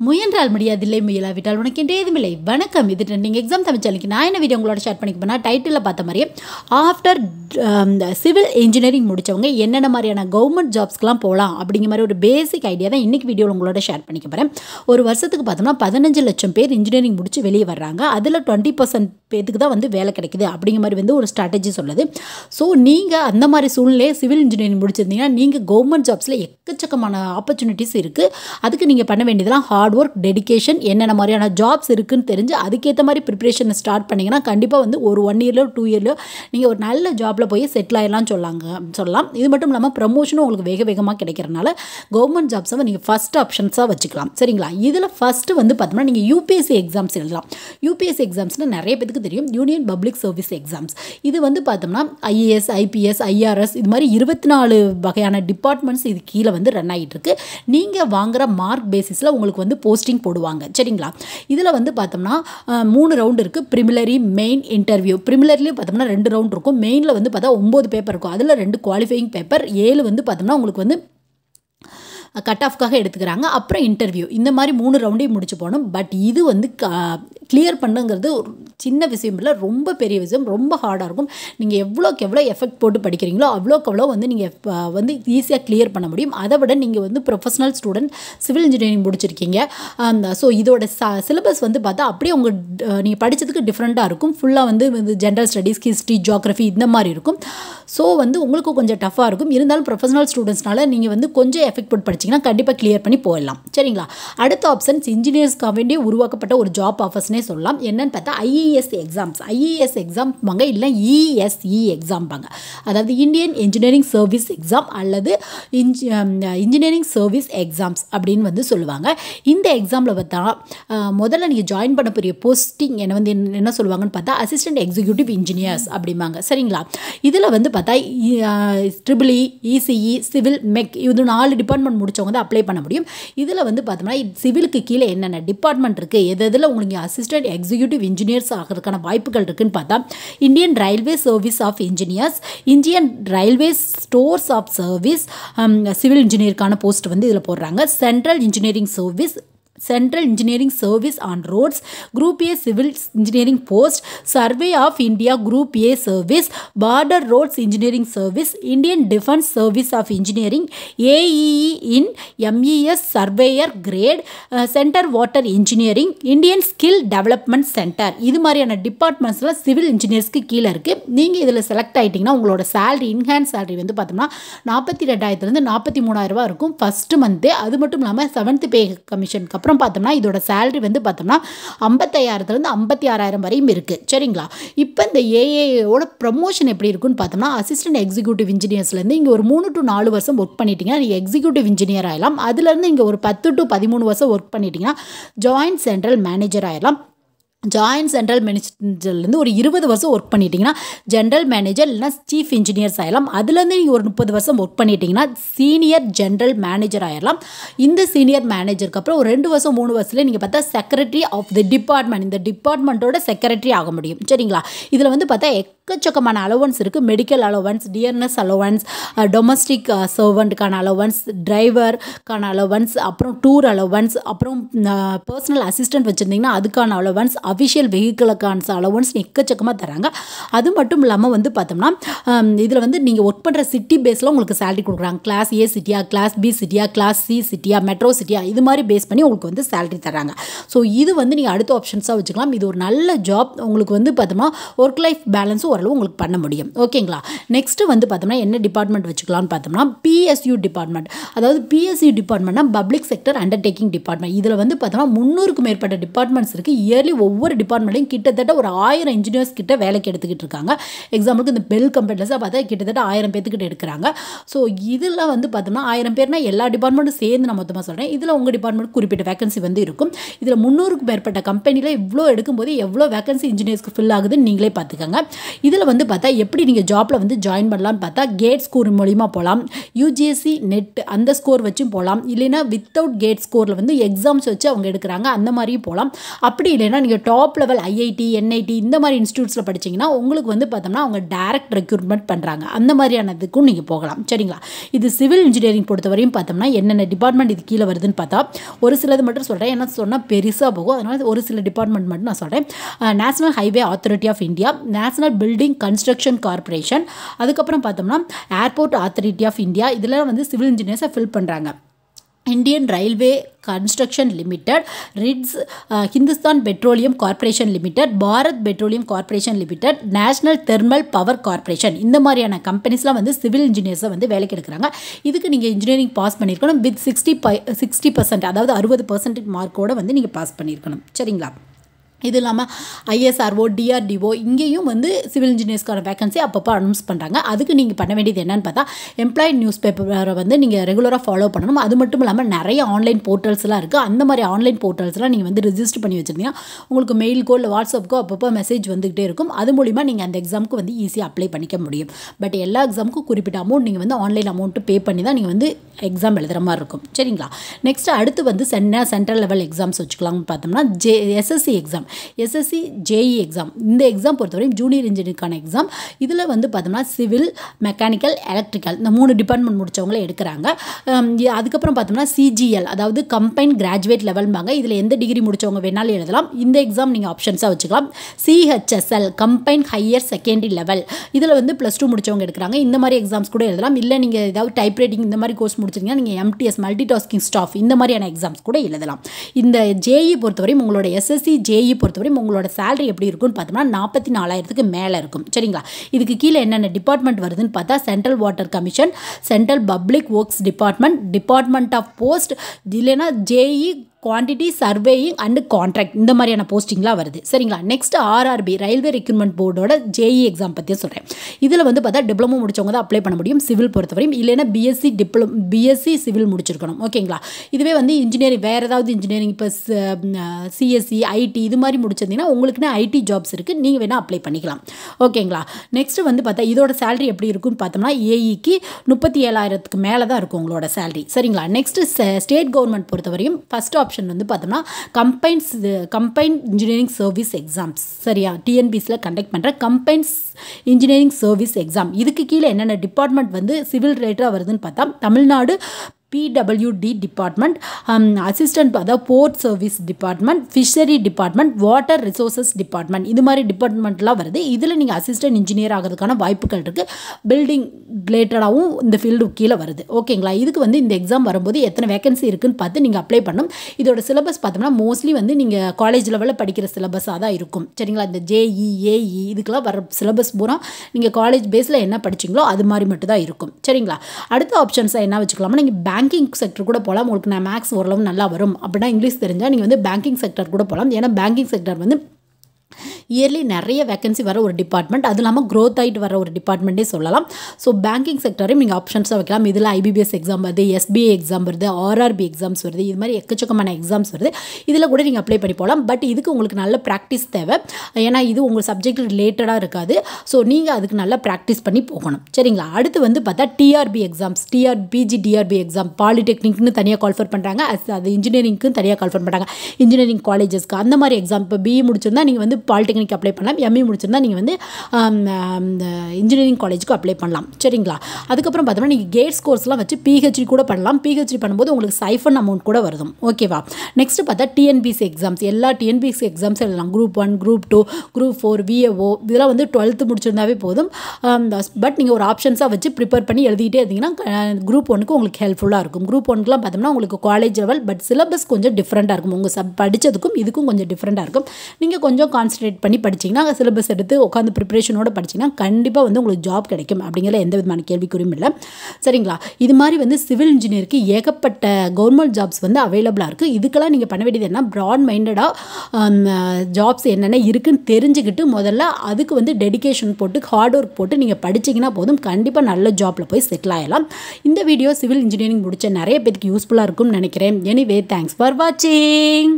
முயன்றால் முடியாதில்லை முயலாவிட்டால் உனக்கு ஏதுமில்லை. வணக்கம் இது ட்ரெண்டிங் எக்ஸாம் தமிழ் சேனலுக்கு நான் என்ன வீடியோ உங்களோட ஷேர் பண்ணிக்க போனால் டைட்டிலில் பார்த்த மாதிரியே ஆஃப்டர் சிவில் இன்ஜினியரிங் முடித்தவங்க என்னென்ன மாதிரியான கவர்மெண்ட் ஜாப்ஸ்க்கெலாம் போகலாம் அப்படிங்கிற மாதிரி ஒரு பேசிக் ஐடியா தான் இன்றைக்கி வீடியோவில் உங்களோட ஷேர் பண்ணிக்க போகிறேன் ஒரு வருஷத்துக்கு பார்த்தோம்னா பதினஞ்சு லட்சம் பேர் இன்ஜினியரிங் முடித்து வெளியே வர்றாங்க. அதில் டுவெண்ட்டி பர்சன்ட் பேத்துக்கு தான் வந்து வேலை கிடைக்குது அப்படிங்கிற மாதிரி வந்து ஒரு ஸ்ட்ராட்டஜி சொல்லுது. ஸோ நீங்கள் அந்த மாதிரி சூழ்நிலையை சிவில் இன்ஜினியரிங் முடிச்சிருந்தீங்கன்னா நீங்கள் கவர்மெண்ட் ஜாப்ஸில் எக்கச்சக்கமான ஆப்பர்ச்சுனிட்டிஸ் இருக்குது அதுக்கு நீங்கள் பண்ண வேண்டியதெல்லாம் ஹார்ட் ஒர்க் டெடிகேஷன் என்னென்ன மாதிரியான ஜாப்ஸ் இருக்குன்னு தெரிஞ்சு அதுக்கேற்ற மாதிரி ப்ரிப்ரேஷனை ஸ்டார்ட் பண்ணிங்கன்னா கண்டிப்பாக வந்து ஒரு ஒன் இயர்லோ டூ இயர்லோ நீங்கள் ஒரு நல்ல ஜாப்பில் போய் செட்டில் ஆயிடலாம் சொல்லாங்க சொல்லலாம். இது மட்டும் இல்லாமல் ப்ரமோஷனும் உங்களுக்கு வேக வேகமாக கிடைக்கிறனால கவர்மெண்ட் ஜாப்ஸை நீங்கள் ஃபஸ்ட் ஆப்ஷன்ஸாக வச்சுக்கலாம். சரிங்களா? இதில் ஃபஸ்ட்டு வந்து பார்த்தோம்னா நீங்கள் யூபிஎஸ்சி எக்ஸாம்ஸ் எழுதலாம். யூபிஎஸ்சி எக்ஸாம்ஸ்னு நிறைய எல்லாத்துக்கும் தெரியும் யூனியன் பப்ளிக் சர்வீஸ் எக்ஸாம்ஸ் இது வந்து பார்த்தோம்னா ஐஏஎஸ் ஐபிஎஸ் ஐஆர்எஸ் இது மாதிரி இருபத்தி நாலு வகையான டிபார்ட்மெண்ட்ஸ் இது கீழே வந்து ரன் ஆகிட்டுருக்கு நீங்கள் வாங்குகிற மார்க் பேசிஸில் உங்களுக்கு வந்து போஸ்டிங் போடுவாங்க. சரிங்களா? இதில் வந்து பார்த்தோம்னா மூணு ரவுண்ட் இருக்குது ப்ரிமிலரி மெயின் இன்டர்வியூ ப்ரிமிலரிலையும் பார்த்தோம்னா ரெண்டு ரவுண்ட் இருக்கும். மெயினில் வந்து பார்த்தா ஒம்பது பேப்பர் இருக்கும். அதில் ரெண்டு குவாலிஃபையிங் பேப்பர் ஏழு வந்து பார்த்தோம்னா உங்களுக்கு வந்து கட் ஆஃப்காக எடுத்துக்கிறாங்க. அப்புறம் இன்டர்வியூ இந்த மாதிரி மூணு ரவுண்டையும் முடிச்சு போகணும். பட் இது வந்து கிளியர் பண்ணுங்கிறது ஒரு சின்ன விஷயம் இல்லை. ரொம்ப பெரிய விஷயம். ரொம்ப ஹார்டாக இருக்கும். நீங்கள் எவ்வளோக்கு எவ்வளோ எஃபெக்ட் போட்டு படிக்கிறீங்களோ அவ்வளோக்கு அவ்வளோ வந்து நீங்கள் வந்து ஈஸியாக கிளியர் பண்ண முடியும். அதை விட நீங்கள் வந்து ப்ரொஃபஷனல் ஸ்டூடெண்ட் சிவில் இன்ஜினியரிங் முடிச்சிருக்கீங்க. ஸோ இதோட சிலபஸ் வந்து பார்த்தா அப்படியே உங்கள் நீங்கள் படித்ததுக்கு டிஃப்ரெண்ட்டாக இருக்கும். ஃபுல்லாக வந்து வந்து ஜென்ரல் ஸ்டடீஸ் ஹிஸ்ட்ரி ஜியாகிரஃபி இந்த மாதிரி இருக்கும். ஸோ வந்து உங்களுக்கு கொஞ்சம் டஃப்பாக இருக்கும். இருந்தாலும் ப்ரொஃபஷனல் ஸ்டூடெண்ட்ஸ்னால நீங்கள் வந்து கொஞ்சம் எஃபெக்ட் போட்டு படிச்சிங்கன்னா கண்டிப்பாக கிளியர் பண்ணி போயிடலாம். சரிங்களா? அடுத்த ஆப்ஷன்ஸ் இன்ஜினியர்ஸ்க்காக வேண்டிய உருவாக்கப்பட்ட ஒரு ஜாப் ஆஃபர்ஸ்னே சொல்லலாம். என்னன்னு பார்த்தா ஐஇஎஸ் எக்ஸாம்ஸ் ஐஇஎஸ் எக்ஸாம் வாங்க இல்லை இஎஸ்இ எக்ஸாம் பாங்க அதாவது இந்தியன் இன்ஜினியரிங் சர்வீஸ் எக்ஸாம் அல்லது இன்ஜி இன்ஜினியரிங் சர்வீஸ் எக்ஸாம்ஸ் அப்படின்னு வந்து சொல்லுவாங்க. இந்த எக்ஸாமில் பார்த்தா முதல்ல நீங்கள் ஜாயின் பண்ண போகிற போஸ்டிங் என்ன வந்து என்ன- என்ன சொல்லுவாங்கன்னு பார்த்தா அசிஸ்டன்ட் எக்ஸிக்யூட்டிவ் இன்ஜினியர்ஸ் அப்படிம்பாங்க. சரிங்களா? இதில் வந்து பார்த்தா ட்ரிபிள் இசிஇ சிவில் மெக் இது நாலு டிபார்ட்மெண்ட் முடிச்சவங்க தான் அப்ளை பண்ண முடியும். இதில் வந்து பார்த்தோம்னா சிவிலுக்கு கீழே என்னென்ன டிபார்ட்மெண்ட் இருக்குது எது எதில் உங்களுக்கு அசிஸ்டன்ட் எக்ஸிக்யூட்டிவ் இன்ஜினியர்ஸ் ஆகிறதுக்கான வாய்ப்புகள் இருக்குதுன்னு பார்த்தா Indian railway service of engineers Indian railway stores of service civil இன்ஜினியருக்கான post வந்து இதில் போடுறாங்க. Central engineering service central engineering service on roads group A civil engineering post survey of India group A service border roads engineering service Indian defence service of engineering AEE in MES surveyor grade centre water engineering Indian skill development centre இது மாதிரியான டிபார்ட்மெண்ட்ஸில் civil இன்ஜினியர்ஸ்க்கு கீழே இருக்குது நீங்கள் இதில் select ஆகிட்டிங்கன்னா உங்களோட salary in hand salary வந்து பார்த்தோம்னா நாற்பத்தி ரெண்டாயிரத்துலேருந்து நாற்பத்தி மூணாயிரரூபா இருக்கும். ஃபஸ்ட்டு மந்த்து அது மட்டும் இல்லாமல் செவன்த் பே கமிஷனுக்கு அப்புறம் பார்த்தோம்னா இதோட சேலரி வந்து பார்த்தோம்னா ஐம்பத்தையாயிரத்துலேருந்து ஐம்பத்தி ஆறாயிரம் வரையும் இருக்குது சரிங்களா? இப்போ இந்த ஏஏஓட ப்ரமோஷன் எப்படி இருக்குன்னு பார்த்தோம்னா அசிஸ்டன்ட் எக்ஸிக்யூட்டிவ் இன்ஜினியர்ஸ்லேருந்து இங்கே ஒரு மூணு டு நாலு வருஷம் ஒர்க் பண்ணிட்டீங்கன்னா நீங்கள் எக்ஸிக்யூட்டிவ் இன்ஜினியர் ஆகலாம் அதுலேருந்து இங்கே ஒரு பத்து டு பதிமூணு வருஷம் ஒர்க் பண்ணிட்டீங்கன்னா ஜாயின்ட் சென்ட்ரல் மேனேஜர் ஆகிடலாம் ஜாயின்ட் சென்ட்ரல் மேனேஜர்லேருந்து ஒரு இருபது வருஷம் ஒர்க் பண்ணிட்டீங்கன்னா ஜென்ரல் மேனேஜர் இல்லைனா சீஃப் இன்ஜினியர்ஸ் ஆயிடலாம் அதுலேருந்து நீங்கள் ஒரு முப்பது வருஷம் ஒர்க் பண்ணிட்டீங்கன்னா சீனியர் ஜென்ரல் மேனேஜர் ஆயிடலாம் இந்த சீனியர் மேனேஜருக்கு அப்புறம் ஒரு ரெண்டு வருஷம் மூணு வருஷத்துல நீங்கள் பார்த்தா செக்ரட்டரி ஆஃப் தி டிபார்ட்மெண்ட் இந்த டிபார்ட்மெண்ட்டோட செக்ரட்டரி ஆக முடியும். சரிங்களா? இதில் வந்து பார்த்தா எக்கச்சக்கமான அலோவன்ஸ் இருக்குது medical allowance dearness allowance domestic சர்வெண்ட்டுக்கான allowance டிரைவருக்கான அலோவன்ஸ் அப்புறம் டூர் அலோவன்ஸ் அப்புறம் பர்சனல் அசிஸ்டன்ட் வச்சுருந்தீங்கன்னா அதுக்கான அலோவன்ஸ் அஃபிஷியல் வெஹிக்கிளுக்கான அலவன்ஸ் எக்கச்சக்கமாக தராங்க. அது மட்டும் இல்லாமல் வந்து பார்த்தோம்னா இதில் வந்து நீங்கள் ஒர்க் பண்ணுற சிட்டி பேஸில் உங்களுக்கு சேலரி கொடுக்குறாங்க. கிளாஸ் ஏ சிட்டியா கிளாஸ் பி சிட்டியா கிளாஸ் சி சிட்டியா மெட்ரோ சிட்டியா இது மாதிரி பேஸ் பண்ணி உங்களுக்கு வந்து சேலரி தராங்க. ஸோ இது வந்து நீங்கள் அடுத்த ஆப்ஷன்ஸாக வச்சுக்கலாம். இது ஒரு நல்ல ஜாப் உங்களுக்கு வந்து பார்த்தோம்னா ஒர்க் லைஃப் பேலன்ஸும் ஓரளவு உங்களுக்கு பண்ண முடியும். ஓகேங்களா நெக்ஸ்ட்டு வந்து பார்த்தோம்னா என்ன டிபார்ட்மெண்ட் வச்சுக்கலாம்னு பார்த்தோம்னா பிஎஸ்யூ டிபார்ட்மெண்ட் அதாவது பிஎஸ்யூ டிபார்ட்மெண்ட்னா பப்ளிக் செக்டர் அண்டர்டேக்கிங் டிபார்ட்மெண்ட் இதில் வந்து பார்த்தோம்னா முந்நூறுக்கும் மேற்பட்ட டிபார்ட்மெண்ட்ஸ் இருக்குது இயர்லி ஒவ்வொரு ஒவ்வொரு டிபார்ட்மெண்ட்லையும் கிட்டத்தட்ட ஒரு ஆயிரம் இன்ஜினியர்ஸ் கிட்ட வேலைக்கு எடுத்துக்கிட்டு இருக்காங்க. எக்ஸாம்பிளுக்கு இந்த பெல் கம்பெனிஸாக பார்த்தா கிட்டத்தட்ட ஆயிரம் பேத்துக்கிட்ட எடுக்கிறாங்க. ஸோ இதில் வந்து பார்த்தோம்னா ஆயிரம் பேர்னா எல்லா டிபார்ட்மெண்ட்டும் சேர்ந்து நான் மொத்தமாக சொல்கிறேன் இதில் உங்கள் டிபார்ட்மெண்ட் குறிப்பிட்ட வேகன்சி வந்து இருக்கும். இதில் முந்நூறுக்கும் மேற்பட்ட கம்பெனியில் இவ்வளோ எடுக்கும்போது எவ்வளோ வேகன்சி இன்ஜினியர்ஸ்க்கு ஃபில் ஆகுதுன்னு நீங்களே பார்த்துக்கோங்க. இதில் வந்து பார்த்தா எப்படி நீங்கள் ஜாப்பில் வந்து ஜாயின் பண்ணலாம்னு பார்த்தா கேட் ஸ்கோர் மூலிமா போகலாம் யூஜிஎஸ்சி நெட் அந்த ஸ்கோர் வச்சும் போகலாம் இல்லைன்னா வித்தவுட் கேட் ஸ்கோரில் வந்து எக்ஸாம்ஸ் வச்சு அவங்க எடுக்கிறாங்க. அந்த மாதிரியும் போகலாம் அப்படி இல்லைன்னா நீங்கள் டாப் லெவல் ஐஐடி என்ஐடி இந்த மாதிரி இன்ஸ்டியூட்ஸில் படிச்சீங்கன்னா உங்களுக்கு வந்து பார்த்தோம்னா அவங்க டைரக்ட் ரெக்ரூட்மெண்ட் பண்ணுறாங்க அந்த மாதிரியானதுக்கும் நீங்கள் போகலாம். சரிங்களா? இது சிவில் இன்ஜினியரிங் பொறுத்தவரையும் பார்த்தோம்னா என்னென்ன டிபார்ட்மெண்ட் இது கீழே வருதுன்னு பார்த்தா ஒரு சிலது மட்டும் சொல்கிறேன் ஏன்னா சொன்னால் பெருசாக போகும். அதனால் ஒரு சில டிபார்ட்மெண்ட் மட்டும் நான் சொல்கிறேன் national highway authority of India national building construction corporation அதுக்கப்புறம் பார்த்தோம்னா ஏர்போர்ட் ஆத்தாரிட்டி ஆஃப் இந்தியா இதெல்லாம் வந்து சிவில் இன்ஜினியர்ஸை ஃபில் பண்ணுறாங்க Indian railway construction limited RITES Hindustan petroleum corporation limited Bharat petroleum corporation limited national thermal power corporation இந்த மாதிரியான கம்பெனிஸ்லாம் வந்து civil இன்ஜினியர்ஸை வந்து வேலைக்கு எடுக்கிறாங்க. இதுக்கு நீங்கள் இன்ஜினியரிங் பாஸ் பண்ணியிருக்கணும் with sixty by sixty percent அதாவது அறுபது பர்சன்டேஜ் மார்க்கோட வந்து நீங்கள் பாஸ் பண்ணியிருக்கணும் சரிங்களா? இது இல்லாமல் ஐஎஸ்ஆர்ஓ டிஆர்டிஓ இங்கேயும் வந்து சிவில் இன்ஜினியர்ஸ்க்கான வேகன்சி அப்பப்போ அனௌன்ஸ் பண்ணுறாங்க அதுக்கு நீங்கள் பண்ண வேண்டியது என்னென்னு பார்த்தா எம்ப்ளாய்ட் நியூஸ் பேப்பரை வந்து நீங்கள் ரெகுலராக ஃபாலோ பண்ணணும். அது மட்டும் இல்லாமல் நிறைய ஆன்லைன் போர்ட்டல்ஸ்லாம் இருக்குது அந்த மாதிரி ஆன்லைன் போர்ட்டல்ஸ்லாம் நீங்கள் வந்து ரிஜிஸ்டர் பண்ணி வச்சுருந்தீங்கன்னா உங்களுக்கு மெயிலுக்கோ இல்லை வாட்ஸ்அப்புக்கோ அப்பப்போ மெசேஜ் வந்துகிட்டே இருக்கும். அது மூலிமா நீங்கள் அந்த எக்ஸாமுக்கு வந்து ஈஸியாக அப்ளை பண்ணிக்க முடியும். பட் எல்லா எக்ஸாமுக்கும் குறிப்பிட்ட அமௌண்ட் நீங்கள் வந்து ஆன்லைன் அமௌண்ட்டு பே பண்ணி தான் நீங்கள் வந்து எக்ஸாம் எழுதுகிற மாதிரி இருக்கும். சரிங்களா? நெக்ஸ்ட் அடுத்து வந்து சென்ன சென்ட்ரல் லெவல் எக்ஸாம்ஸ் வச்சுக்கலாம்னு பார்த்தோம்னா J SSC exam SSC JE exam இந்த எக்ஸாம் பொறுத்தவரையும் ஜூனியர் இன்ஜினியருக்கான எக்ஸாம் இதில் வந்து பார்த்தோம்னா சிவில் மெக்கானிக்கல் எலக்ட்ரிக்கல் இந்த மூணு டிபார்ட்மெண்ட் முடித்தவங்களே எடுக்கிறாங்க. அதுக்கப்புறம் பார்த்தோம்னா சிஜிஎல் அதாவது கம்பைன் கிராஜுவேட் லெவல்பாங்க இதில் எந்த டிகிரி முடித்தவங்க வேணாலும் எழுதலாம். இந்த எக்ஸாம் நீங்கள் ஆப்ஷன்ஸாக வச்சுக்கலாம். CHSL combine higher secondary level இதில் வந்து ப்ளஸ் டூ முடித்தவங்க எடுக்கிறாங்க. இந்த மாதிரி எக்ஸாம்ஸ் கூட எழுதலாம். இல்லை நீங்கள் ஏதாவது டைப் ரைட்டிங் இந்த மாதிரி கோர்ஸ் முடிச்சிருக்கீங்கன்னா நீங்கள் எம்டிஎஸ் மல்டி டாஸ்கிங் ஸ்டாஃப் இந்த மாதிரியான எக்ஸாம்ஸ் கூட எழுதலாம். இந்த ஜேஇ பொறுத்தவரையும் உங்களோட எஸ்எஸ்சி ஜேஇ பொறுத்தவரையும் உங்களோட சேலரி எப்படி இருக்கும்னு பார்த்தோம்னா நாற்பத்தி நாலாயிரத்துக்கு மேலே இருக்கும். சரிங்களா? இதுக்கு கீழே என்னென்ன டிபார்ட்மெண்ட் வருதுன்னு பார்த்தா central water commission central public works department department of post இல்லைன்னா JE quantity surveying and contract இந்த மாதிரியான போஸ்டிங்லாம் வருது. சரிங்களா? நெக்ஸ்ட் ஆர்ஆர்பி ரயில்வே ரெக்ரூட்மெண்ட் போர்டோட ஜேஇ எக்ஸாம் பற்றியும் சொல்கிறேன் இதில் வந்து பார்த்தா டிப்ளமோ முடிச்சவங்க தான் அப்ளை பண்ண முடியும் சிவில் பொறுத்தவரையும். இல்லைன்னா பிஎஸ்சி டிப்ளம் பிஎஸ்சி சிவில் முடிச்சிருக்கணும். ஓகேங்களா? இதுவே வந்து இன்ஜினியரிங் வேறு ஏதாவது இன்ஜினியரிங் இப்போ சிஎஸ்சி ஐடி இது மாதிரி முடிச்சிருந்தீங்கன்னா உங்களுக்குன்னு ஐடி ஜாப்ஸ் இருக்குது நீங்கள் வேணால் அப்ளை பண்ணிக்கலாம். ஓகேங்களா? நெக்ஸ்ட் வந்து பார்த்தா இதோட சேலரி எப்படி இருக்கும்னு பார்த்தோம்னா ஏஇக்கு முப்பத்தி ஏழாயிரத்துக்கு மேலே தான் இருக்கும் உங்களோட சேலரி சரிங்களா? நெக்ஸ்ட் ஸ்டேட் கவர்மெண்ட் பொறுத்தவரையும் ஃபஸ்ட் ஆப்ஷன் வந்து பார்த்தோம்னா combines combine engineering service exams சரியா? டிஎன்பிஎஸில் கண்டக்ட் பண்ணுற கம்பைன்ஸ் இன்ஜினியரிங் சர்வீஸ் எக்ஸாம் இதுக்கு கீழே என்னென்ன டிபார்ட்மெண்ட் வந்து சிவில் ரிலேட்டடாக வருதுன்னு பார்த்தா தமிழ்நாடு பிடபிள்யூடி டிபார்ட்மெண்ட் அசிஸ்டன்ட் அதாவது port service department fishery department water resources department இது மாதிரி டிபார்ட்மெண்ட்லாம் வருது. இதில் நீங்கள் அசிஸ்டன்ட் இன்ஜினியர் ஆகிறதுக்கான வாய்ப்புகள் இருக்குது பில்டிங் ரிலேட்டடாகவும் இந்த ஃபீல்டு கீழே வருது. ஓகேங்களா? இதுக்கு வந்து இந்த எக்ஸாம் வரும்போது எத்தனை வேகன்சி இருக்குன்னு பார்த்து நீங்கள் அப்ளை பண்ணணும் இதோட சிலபஸ் பார்த்தோம்னா மோஸ்ட்லி வந்து நீங்கள் காலேஜ் லெவலில் படிக்கிற சிலபஸாக தான் இருக்கும். சரிங்களா? இந்த ஜேஇ ஏஇ இதுக்கெல்லாம் வர சிலபஸ் பூரா நீங்கள் காலேஜ் பேஸில் என்ன படிச்சிங்களோ அது மாதிரி மட்டும் தான் இருக்கும். சரிங்களா? அடுத்த ஆப்ஷன்ஸாக என்ன வச்சுக்கலாமா நீங்கள் பேங்கிங் செக்டர் கூட போகலாம் உங்களுக்கு நான் மேக்ஸ் ஓரளவு நல்லா வரும். அப்படின்னா இங்கிலீஷ் தெரிஞ்சால் நீங்கள் வந்து பேங்கிங் செக்டர் கூட போகலாம் ஏன்னா பேங்கிங் செக்டர் வந்து இயர்லி நிறைய வேகன்சி வர ஒரு டிபார்ட்மெண்ட் அது இல்லாமல் க்ரோத் ஆகிட்டு வர ஒரு டிபார்ட்மெண்ட்டே சொல்லலாம். ஸோ பேங்கிங் செக்டரையும் நீங்கள் ஆப்ஷன்ஸாக வைக்கலாம். இதில் ஐபிபிஎஸ் எக்ஸாம் வருது எஸ்பிஐ எக்ஸாம் வருது ஆர்ஆர்பி எக்ஸாம்ஸ் வருது இது மாதிரி எக்கச்சக்கமான எக்ஸாம்ஸ் வருது. இதில் கூட நீங்கள் அப்ளை பண்ணி போகலாம் பட் இதுக்கு உங்களுக்கு நல்ல ப்ராக்டிஸ் தேவை. ஏன்னா இது உங்கள் சப்ஜெக்ட் ரிலேட்டடாக இருக்காது. ஸோ நீங்கள் அதுக்கு நல்லா ப்ராக்டிஸ் பண்ணி போகணும். சரிங்களா? அடுத்து வந்து பார்த்தா டிஆர்பி எக்ஸாம்ஸ் டிஆர்பிஜி டிஆர்பி எக்ஸாம் பாலிடெக்னிக்னு தனியாக கால்ஃபர் பண்ணுறாங்க அது இன்ஜினியரிங்க்கு தனியாக கால்ஃபர் பண்ணுறாங்க இன்ஜினியரிங் காலேஜஸ்க்கு அந்த மாதிரி எக்ஸாம் இப்போ பிஇ முடிச்சிருந்தா நீங்கள் வந்து பாலிடெக்னிக் அப்ளை பண்ணலாம். எம்இ முடிச்சிருந்தா நீங்கள் வந்து இன்ஜினியரிங் காலேஜுக்கு அப்ளை பண்ணலாம். சரிங்களா? அதுக்கப்புறம் பார்த்தோம்னா நீங்கள் கேட்ஸ் கோர்ஸ்லாம் வச்சு பிஹெச்டி கூட பண்ணலாம். பிஹெச்டி பண்ணும்போது உங்களுக்கு சைஃபன் அமௌண்ட் கூட வருதும் ஓகேவா நெக்ஸ்ட் பார்த்தா டிஎன்பிசி எக்ஸாம்ஸ் எல்லா டிஎன்பிசி எக்ஸாம்ஸ் எழுதலாம். Group one group two group four VAO இதெல்லாம் வந்து டுவெல்த்து முடிச்சிருந்தாவே போதும். பட் நீங்கள் ஒரு ஆப்ஷன்ஸாக வச்சு ப்ரிப்பேர் பண்ணி எழுதிக்கிட்டே இருந்தீங்கன்னா குரூப் ஒனுக்கு உங்களுக்கு ஹெல்ப்ஃபுல்லாக இருக்கும். குரூப் ஒன்க்குலாம் பார்த்தோம்னா உங்களுக்கு காலேஜ் லெவல் பட் சிலபஸ் கொஞ்சம் டிஃப்ரெண்ட்டாக இருக்கும். உங்கள் சப் படித்ததுக்கும் இதுக்கும் கொஞ்சம் டிஃப்ரெண்ட்டாக இருக்கும். நீங்கள் கொஞ்சம் கான்சன்ட்ரேட் பண்ணி பண்ணி படிச்சிங்கன்னா சிலபஸ் எடுத்து உட்காந்து ப்ரிப்பரேஷனோட படிச்சிங்கன்னா கண்டிப்பாக வந்து உங்களுக்கு ஜாப் கிடைக்கும் அப்படிங்கிற எந்த விதமான கேள்விக்குறியும் இல்லை. சரிங்களா? இது மாதிரி வந்து சிவில் இன்ஜினியருக்கு ஏகப்பட்ட கவர்மெண்ட் ஜாப்ஸ் வந்து அவைலபிளாக இருக்குது இதுக்கெல்லாம் நீங்கள் பண்ண வேண்டியது என்ன ப்ராட் மைண்டடாக ஜாப்ஸ் என்னென்ன இருக்குன்னு தெரிஞ்சுக்கிட்டு முதல்ல அதுக்கு வந்து டெடிகேஷன் போட்டு ஹார்ட் ஒர்க் போட்டு நீங்கள் படிச்சிங்கன்னா போதும். கண்டிப்பாக நல்ல ஜாப்பில் போய் செட்டில் ஆகலாம் இந்த வீடியோ சிவில் இன்ஜினியரிங் முடிச்ச நிறைய பேருக்கு யூஸ்ஃபுல்லாக இருக்கும்னு நினைக்கிறேன். எனிவே தேங்க்ஸ் ஃபார் வாட்சிங்